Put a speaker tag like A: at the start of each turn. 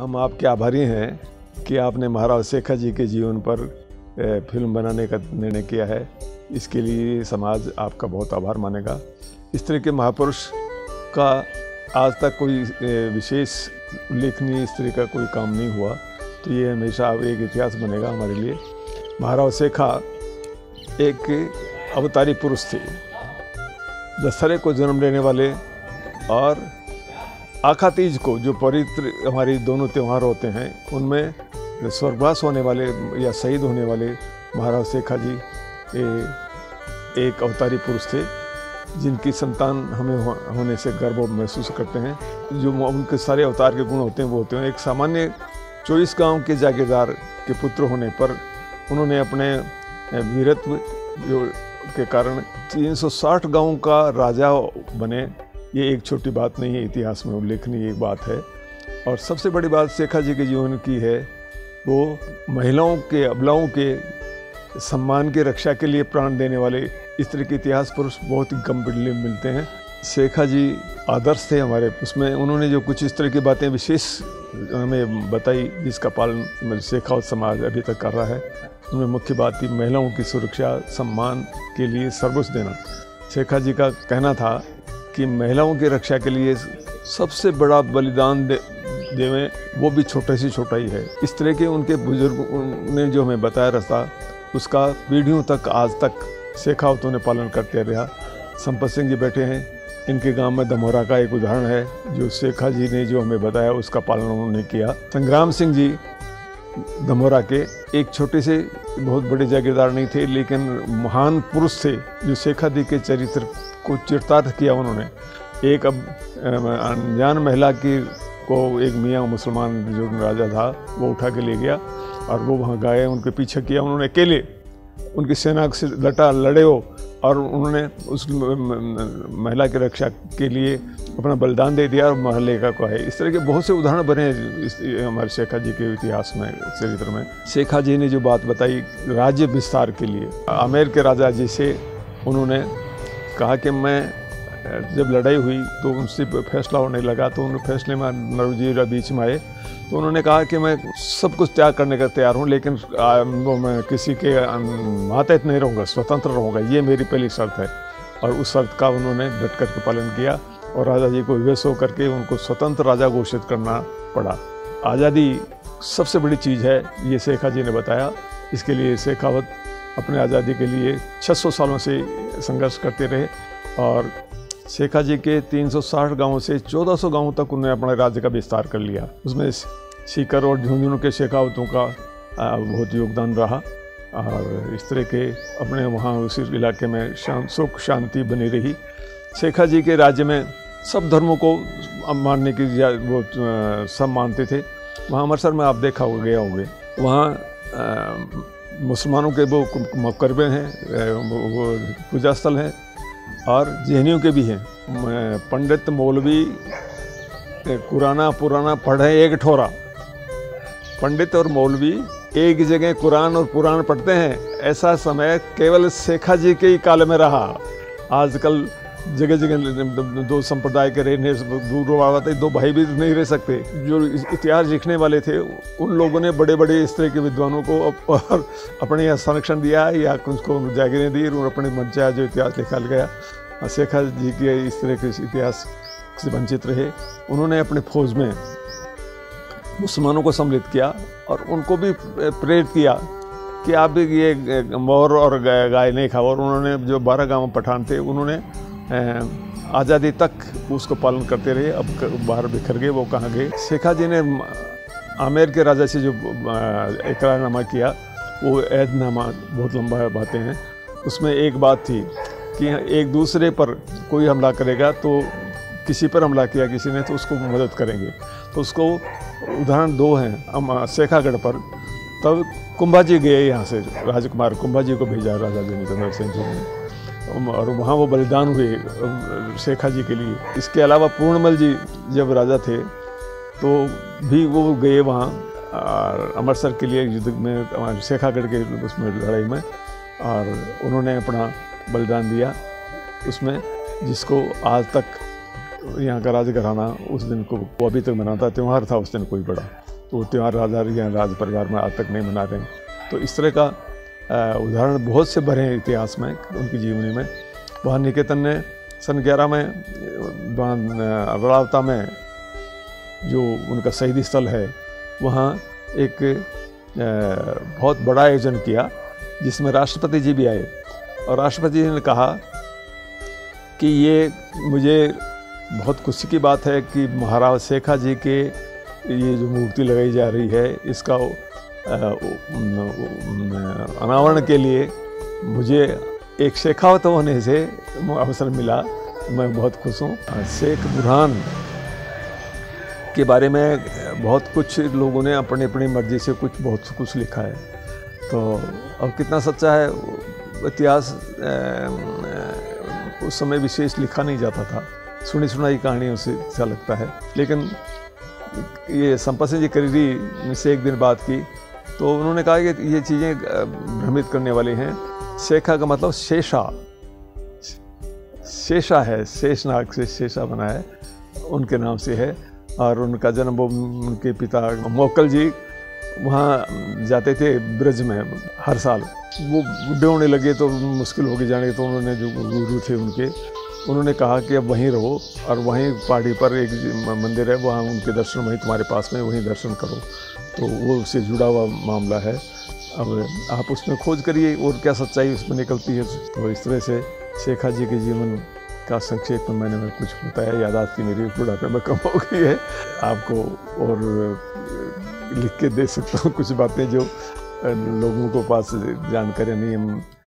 A: हम आपके आभारी हैं कि आपने महाराज शेखा जी के जीवन पर फ़िल्म बनाने का निर्णय किया है। इसके लिए समाज आपका बहुत आभार मानेगा। इस तरह के महापुरुष का आज तक कोई विशेष उल्लेखनीय इस तरह का कोई काम नहीं हुआ तो ये हमेशा एक इतिहास बनेगा हमारे लिए। महाराज शेखा एक अवतारी पुरुष थे, दशहरे को जन्म लेने वाले और आखा तीज को जो पवित्र हमारी दोनों त्यौहार होते हैं उनमें स्वर्गवास होने वाले या शहीद होने वाले महाराज शेखा जी ए, एक अवतारी पुरुष थे जिनकी संतान हमें होने से गर्व महसूस करते हैं। जो उनके सारे अवतार के गुण होते हैं वो होते हैं। एक सामान्य चौबीस गाँव के जागीरदार के पुत्र होने पर उन्होंने अपने वीरत्व जो के कारण 360 गाँव का राजा बने। ये एक छोटी बात नहीं है, इतिहास में उल्लेखनीय एक बात है। और सबसे बड़ी बात शेखा जी के जीवन की है, वो महिलाओं के, अबलाओं के सम्मान की, रक्षा के लिए प्राण देने वाले इस तरह के इतिहास पुरुष बहुत ही कम मिलते हैं। शेखा जी आदर्श थे हमारे, उसमें उन्होंने जो कुछ इस तरह की बातें विशेष हमें बताई, जिसका पालन शेखा और समाज अभी तक कर रहा है, उनमें मुख्य बात थी महिलाओं की सुरक्षा, सम्मान के लिए सर्वोच्च देना। शेखा जी का कहना था कि महिलाओं की रक्षा के लिए सबसे बड़ा बलिदान दे, देवें, वो भी छोटे से छोटा ही है। इस तरह के उनके बुज़ुर्ग ने जो हमें बताया रास्ता, उसका पीढ़ियों तक, आज तक शेखावतों ने पालन करते रहा। संपत सिंह जी बैठे हैं, इनके गाँव में दमोरा का एक उदाहरण है, जो शेखा जी ने जो हमें बताया, उसका पालन उन्होंने किया। संग्राम सिंह जी, दमोरा के एक छोटे से बहुत बड़े जागीरदार नहीं थे, लेकिन महान पुरुष थे, जो शेखा जी के चरित्र को चिरतार्थ किया उन्होंने। एक अब अनजान महिला की को एक मियाँ मुसलमान जो राजा था, वो उठा के ले गया और वो वहाँ गए उनके पीछे किया। उन्होंने अकेले उनकी सेना से लटा, लड़े हो और उन्होंने उस महिला की रक्षा के लिए अपना बलिदान दे दिया और महल्ले का को है इस तरह के बहुत से उदाहरण बने इस, हमारे शेखा जी के इतिहास में, चरित्र में। शेखा जी ने जो बात बताई, राज्य विस्तार के लिए, आमेर के राजा जी से उन्होंने कहा कि मैं जब लड़ाई हुई तो उनसे फैसला होने लगा तो उन फैसले में नरुजी बीच में आए। तो उन्होंने कहा कि मैं सब कुछ त्याग करने का तैयार हूँ, लेकिन वो मैं किसी के मातहत नहीं रहूँगा, स्वतंत्र रहूँगा, ये मेरी पहली शर्त है। और उस शर्त का उन्होंने डट कर के पालन किया और राजा जी को विवेश होकर के उनको स्वतंत्र राजा घोषित करना पड़ा। आज़ादी सबसे बड़ी चीज़ है, ये शेखा जी ने बताया। इसके लिए शेखावत अपने आज़ादी के लिए 600 सालों से संघर्ष करते रहे और शेखा जी के 360 गाँवों से 1400 गाँवों तक उन्होंने अपने राज्य का विस्तार कर लिया। उसमें सीकर और झुंझुनू के शेखावतों का बहुत योगदान रहा और इस तरह के अपने वहाँ उसी इलाके में शान सुख, शांति बनी रही। शेखा जी के राज्य में सब धर्मों को मानने की वो सब मानते थे। वहाँ अमृतसर में आप देखा हो, गया होंगे। वहाँ मुसलमानों के वो मकरबे हैं वो पूजा स्थल हैं, और जहनियों के भी हैं। पंडित मौलवी कुराना पुराना पढ़े एक ठोरा। पंडित और मौलवी एक जगह कुरान और पुराण पढ़ते हैं, ऐसा समय केवल शेखा जी के ही काल में रहा। आजकल जगह जगह दो संप्रदाय के रहने दूर थे दो भाई भी नहीं रह सकते। जो इतिहास लिखने वाले थे, उन लोगों ने बड़े बड़े इस तरह के विद्वानों को और अपने यहाँ संरक्षण दिया, या उसको जागीरें दी, और अपने मन जो इतिहास लिखा गया। शेखा जी के इस तरह के इतिहास से वंचित रहे। उन्होंने अपने फौज में मुसलमानों को सम्मिलित किया, और उनको भी प्रेरित किया कि आप ये मोर और गाय नहीं खाओ। और उन्होंने जो बारह गाँव पठान थे, उन्होंने आज़ादी तक उसको पालन करते रहे अब बाहर बिखर गए, वो कहाँ गए? शेखा जी ने आमेर के राजा से जो इकरारनामा किया, वो ऐदनामा बहुत लंबा बातें हैं। उसमें एक बात थी कि एक दूसरे पर कोई हमला करेगा तो किसी पर हमला किया किसी ने तो उसको मदद करेंगे। तो उसको उदाहरण दो हैं, हम शेखागढ़ पर। तब कुंभा जी गए यहाँ से, राजकुमार कुंभा जी को भेजा राजा जी ने चंद्र सिंह जी ने। और वहाँ वो बलिदान हुए शेखा जी के लिए। इसके अलावा पूर्णमल जी जब राजा थे तो भी वो गए वहाँ, और अमृतसर के लिए युद्ध में शेखागढ़ के उसमें लड़ाई में, और उन्होंने अपना बलिदान दिया उसमें, जिसको आज तक यहाँ का राज घराना उस दिन को, वो अभी तक मनाता त्यौहार था उस दिन कोई बड़ा वो त्यौहार राजा या राज परिवार में आज तक नहीं मना रहे तो इस तरह का उदाहरण, बहुत से भरे हैं इतिहास में, उनकी जीवनी में। वहाँ निकेतन ने सन ग्यारह में अमरावता में जो उनका शहीद स्थल है, वहाँ एक बहुत बड़ा आयोजन किया, जिसमें राष्ट्रपति जी भी आए। और राष्ट्रपति जी ने कहा कि ये मुझे बहुत खुशी की बात है कि महाराज शेखा जी के ये जो मूर्ति लगाई जा रही है, इसका अनावरण के लिए मुझे एक शेखावत होने से अवसर मिला। मैं बहुत खुश हूँ। शेख बुरहान के बारे में बहुत कुछ लोगों ने अपनी अपनी मर्ज़ी से कुछ, बहुत कुछ लिखा है। तो अब कितना सच्चा है, इतिहास उस समय विशेष लिखा नहीं जाता था। सुनी सुनाई कहानियों से अच्छा लगता है। लेकिन ये संपत सिंह जी करीरी से एक दिन बात की तो उन्होंने कहा कि ये चीज़ें भ्रमित करने वाली हैं। शेखा का मतलब शेषा। शेषा है, शेषनाग से शेषा बना है। उनके नाम से है। और उनका जन्म वो उनके पिता मोकल जी वहाँ जाते थे ब्रज में हर साल। वो बुढ़े होने लगे तो मुश्किल हो गई जाने तो उन्होंने जो गुरु थे उनके उन्होंने कहा कि अब वहीं रहो और वहीं पहाड़ी पर एक मंदिर है, वहाँ उनके दर्शन वहीं तुम्हारे पास में, वहीं दर्शन करो। तो वो उससे जुड़ा हुआ मामला है। अब आप उसमें खोज करिए और क्या सच्चाई उसमें निकलती है। तो इस तरह से शेखा जी के जीवन का संक्षेप में मैंने मैं कुछ बताया। यादाश्त की मेरी बुढ़ापे में कम हो गई है। आपको और लिख के दे सकता हूँ कुछ बातें जो लोगों को पास जानकारी नहीं